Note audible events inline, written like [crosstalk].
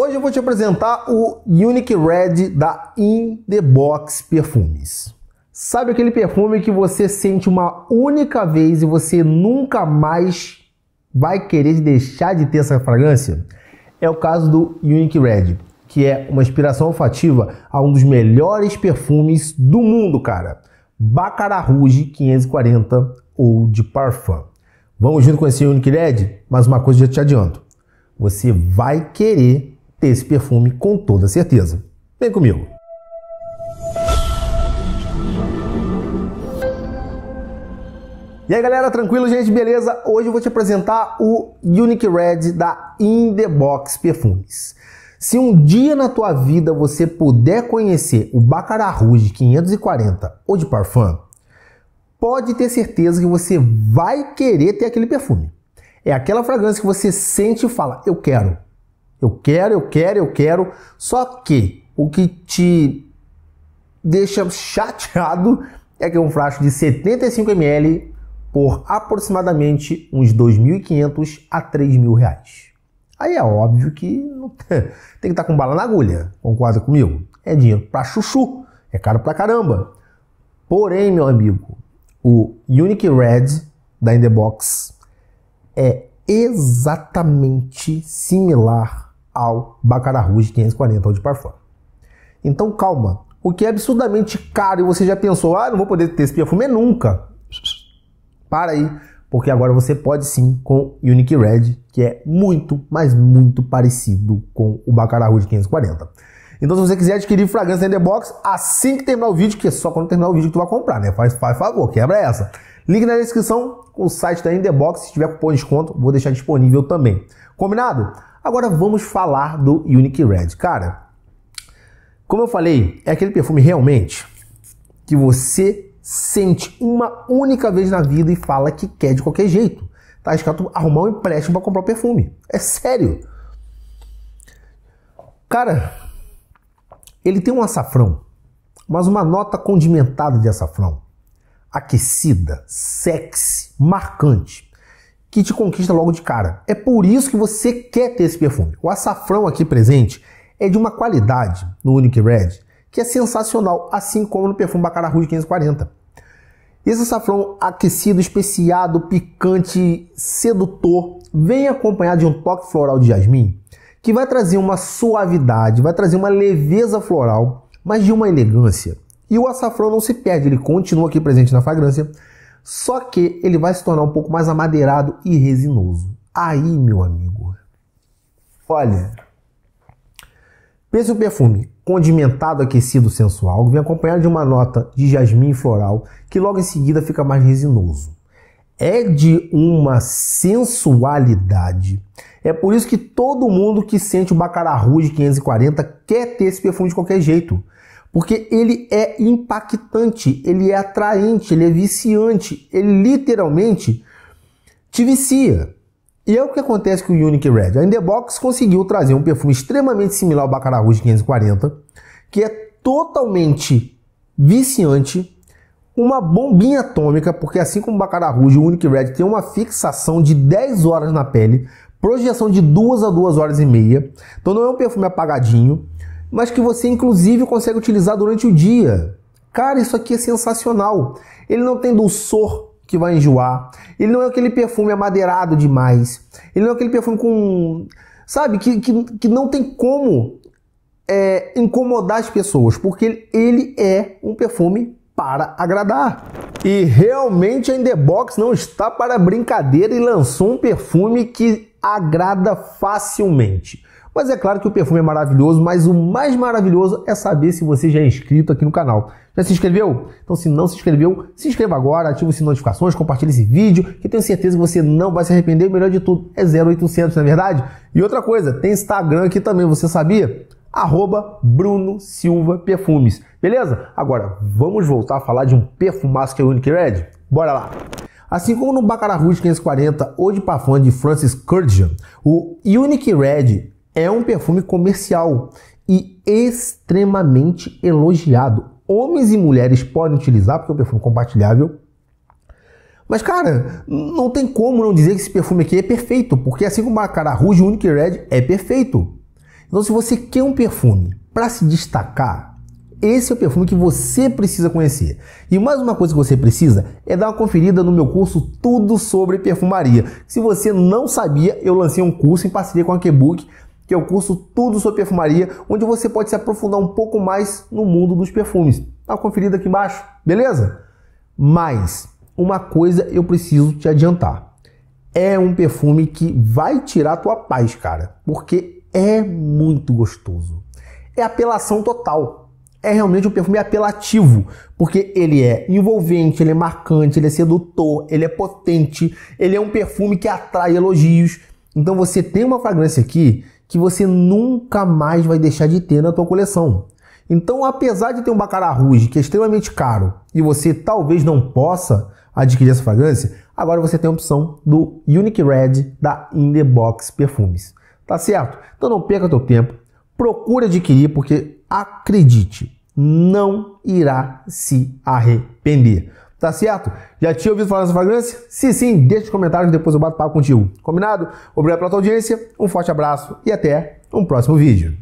Hoje eu vou te apresentar o Unique Red da In The Box Perfumes. Sabe aquele perfume que você sente uma única vez e você nunca mais vai querer deixar de ter essa fragrância? É o caso do Unique Red, que é uma inspiração olfativa a um dos melhores perfumes do mundo, cara. Baccarat Rouge 540 ou de Parfum. Vamos junto conhecer o Unique Red? Mas uma coisa já te adianto. Você vai querer esse perfume com toda certeza. Vem comigo. E aí galera, tranquilo gente, beleza? Hoje eu vou te apresentar o Unique Red da In The Box Perfumes. Se um dia na tua vida você puder conhecer o Baccarat Rouge 540 ou de Parfum, pode ter certeza que você vai querer ter aquele perfume. É aquela fragrância que você sente e fala, eu quero. Eu quero, eu quero, eu quero. Só que o que te deixa chateado é que é um frasco de 75 ml por aproximadamente uns 2.500 a 3.000 reais. Aí é óbvio que tem, [laughs] tem que estar com bala na agulha, concorda comigo? É dinheiro para chuchu, é caro pra caramba. Porém, meu amigo, o Unique Red da In The Box é exatamente similar ao Baccarat Rouge 540 ou de Parfum. Então calma, o que é absurdamente caro e você já pensou, ah, não vou poder ter esse perfume nunca. Para aí, porque agora você pode sim com Unique Red, que é muito, mas muito parecido com o Baccarat Rouge 540. Então se você quiser adquirir fragrância in the box, assim que terminar o vídeo, que é só quando terminar o vídeo que tu vai comprar, né? Faz, faz favor, quebra essa. Link na descrição o site da Indebox, se tiver cupom de desconto, vou deixar disponível também. Combinado? Agora vamos falar do Unique Red. Cara, como eu falei, é aquele perfume realmente que você sente uma única vez na vida e fala que quer de qualquer jeito. Tá escrito arrumar um empréstimo para comprar perfume. É sério. Cara, ele tem um açafrão, mas uma nota condimentada de açafrão. Aquecida, sexy, marcante, que te conquista logo de cara. É por isso que você quer ter esse perfume. O açafrão aqui presente é de uma qualidade no Unique Red que é sensacional, assim como no perfume Baccarat Rouge 540. Esse açafrão aquecido, especiado, picante, sedutor, vem acompanhado de um toque floral de jasmim, que vai trazer uma suavidade, vai trazer uma leveza floral, mas de uma elegância. E o açafrão não se perde, ele continua aqui presente na fragrância, só que ele vai se tornar um pouco mais amadeirado e resinoso. Aí, meu amigo, olha, pense um perfume condimentado, aquecido, sensual, vem acompanhado de uma nota de jasmim floral, que logo em seguida fica mais resinoso. É de uma sensualidade. É por isso que todo mundo que sente o Baccarat Rouge 540 quer ter esse perfume de qualquer jeito. Porque ele é impactante, ele é atraente, ele é viciante, ele literalmente te vicia. E é o que acontece com o Unique Red. A Indebox conseguiu trazer um perfume extremamente similar ao Baccarat Rouge 540, que é totalmente viciante, uma bombinha atômica, porque assim como o Baccarat Rouge, o Unique Red tem uma fixação de 10 horas na pele, projeção de 2 a 2 horas e meia. Então não é um perfume apagadinho, mas que você inclusive consegue utilizar durante o dia. Cara, isso aqui é sensacional. Ele não tem dulçor que vai enjoar. Ele não é aquele perfume amadeirado demais. Ele não é aquele perfume com. Sabe? Que, que, que não tem como é, incomodar as pessoas, porque ele é um perfume para agradar. E realmente a Indebox não está para brincadeira e lançou um perfume que agrada facilmente. Mas é claro que o perfume é maravilhoso, mas o mais maravilhoso é saber se você já é inscrito aqui no canal. Já se inscreveu? Então, se não se inscreveu, se inscreva agora, ative as notificações, compartilhe esse vídeo, que tenho certeza que você não vai se arrepender. O melhor de tudo é 0800, não é verdade? E outra coisa, tem Instagram aqui também, você sabia? Arroba Bruno Silva Perfumes. Beleza? Agora, vamos voltar a falar de um perfumaço que é o Unique Red? Bora lá! Assim como no Baccarat Rouge 540 ou de Parfum de Francis Kurkdjian, o Unique Red é um perfume comercial e extremamente elogiado. Homens e mulheres podem utilizar porque é um perfume compartilhável. Mas, cara, não tem como não dizer que esse perfume aqui é perfeito, porque assim como o Baccarat Rouge, Unique Red é perfeito. Então, se você quer um perfume para se destacar, esse é o perfume que você precisa conhecer. E mais uma coisa que você precisa é dar uma conferida no meu curso Tudo sobre Perfumaria. Se você não sabia, eu lancei um curso em parceria com a Kebook, que é o curso Tudo sobre Perfumaria, onde você pode se aprofundar um pouco mais no mundo dos perfumes. Dá uma conferida aqui embaixo, beleza? Mas uma coisa eu preciso te adiantar. É um perfume que vai tirar tua paz, cara, porque é muito gostoso. É apelação total é realmente um perfume apelativo, porque ele é envolvente, ele é marcante, ele é sedutor, ele é potente, ele é um perfume que atrai elogios. Então você tem uma fragrância aqui que você nunca mais vai deixar de ter na tua coleção. Então, apesar de ter um Baccarat Rouge que é extremamente caro e você talvez não possa adquirir essa fragrância, agora você tem a opção do Unique Red da In The Box Perfumes. Tá certo? Então não perca teu tempo, procure adquirir porque acredite, não irá se arrepender. Tá certo? Já tinha ouvido falar dessa fragrância? Se sim, deixe os comentários depois eu bato papo contigo. Combinado? Obrigado pela tua audiência, um forte abraço e até um próximo vídeo.